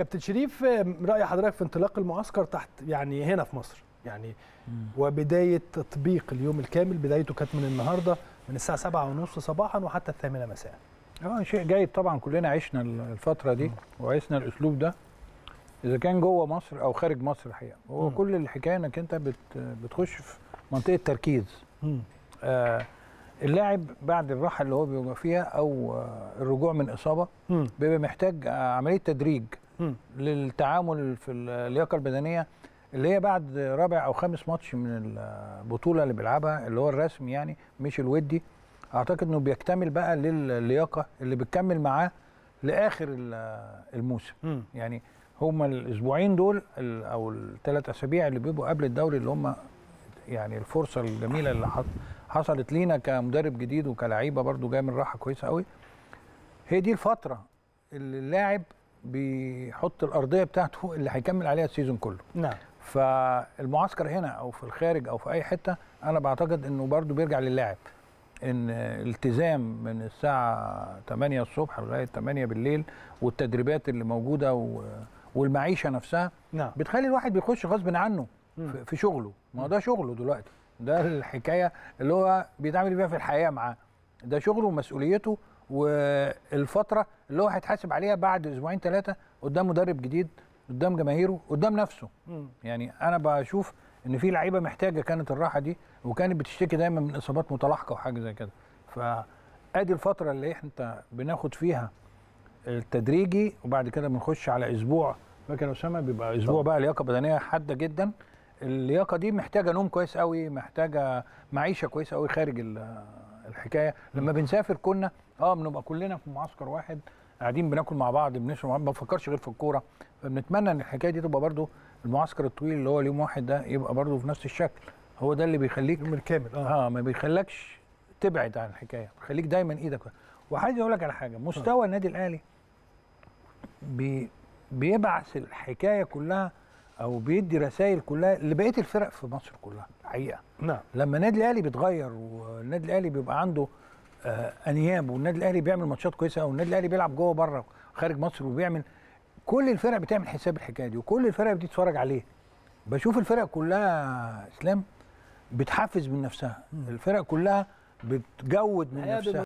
كابتن شريف رأي حضرتك في انطلاق المعسكر تحت يعني هنا في مصر. يعني وبداية تطبيق اليوم الكامل بدايته كانت من النهارده من الساعة 7:30 صباحا وحتى الثامنة مساء. آه شيء جيد طبعا كلنا عشنا الفترة دي وعشنا الأسلوب ده. إذا كان جوه مصر أو خارج مصر الحقيقة. هو مم. كل الحكاية إنك أنت بت بتخش في منطقة تركيز. آه اللاعب بعد الراحة اللي هو بيبقى فيها أو آه الرجوع من إصابة. بيبقى محتاج آه عملية تدريج. للتعامل في اللياقة البدنية اللي هي بعد رابع أو خامس ماتش من البطولة اللي بيلعبها اللي هو الرسمي يعني مش الودي أعتقد إنه بيكتمل بقى للياقه اللي بتكمل معاه لآخر ال- الموسم. مم. يعني هما الأسبوعين دول أو الثلاث أسابيع اللي بيبقوا قبل الدوري اللي هم يعني الفرصة الجميلة اللي حص- حصلت لينا كمدرب جديد وكلعيبه برضو جاي من راحة كويسة قوي. هي دي الفترة اللي اللاعب بيحط الأرضية بتاعته اللي هيكمل عليها السيزون كله. نعم. فالمعسكر هنا أو في الخارج أو في أي حتة أنا بعتقد إنه برضو بيرجع للاعب. إن التزام من الساعة 8 الصبح لغاية 8 بالليل والتدريبات اللي موجودة و- والمعيشة نفسها نعم. بتخلي الواحد بيخش غصب عنه. في- شغله. ما ده شغله دلوقتي. ده الحكاية اللي هو بيتعامل بيها في الحياة معاه. ده شغله ومسؤوليته والفترة اللي هو هيتحاسب عليها بعد أسبوعين ثلاثة قدام مدرب جديد قدام جماهيره قدام نفسه. مم. يعني أنا بشوف إن في لعيبة محتاجة كانت الراحة دي وكانت بتشتكي دايما من إصابات متلاحقة وحاجة زي كده. فأدي الفترة اللي إحنا بناخد فيها التدريجي وبعد كده بنخش على أسبوع. فاكر يا أسامة؟ بيبقى أسبوع بقى لياقة بدنية حادة جدا. اللياقة دي محتاجة نوم كويس قوي محتاجة معيشة كويسة قوي خارج ال- الحكاية. لما بنسافر كنا آه بنبقى كلنا في معسكر واحد قاعدين بناكل مع بعض بنشرب مع بعض ما بنفكرش غير في الكورة. فبنتمنى إن الحكاية دي تبقى برضو المعسكر الطويل اللي هو اليوم واحد ده يبقى برضو في نفس الشكل. هو ده اللي بيخليك اليوم الكامل آه. آه ما بيخلكش تبعد عن الحكاية بيخليك دايما إيدك وعايز أقول لك على حاجة مستوى النادي الأهلي بي بيبعث الحكاية كلها أو بيدي رسائل كلها لبقية الفرق في مصر كلها حقيقة. نعم. لما النادي الأهلي بيتغير والنادي الأهلي بيبقى عنده آه أنياب والنادي الأهلي بيعمل ماتشات كويسة والنادي الأهلي بيلعب جوه بره خارج مصر وبيعمل كل الفرق بتعمل حساب الحكاية دي وكل الفرق بتتفرج عليه. بشوف الفرق كلها إسلام بتحفز من نفسها. الفرق كلها بتجود من نفسها.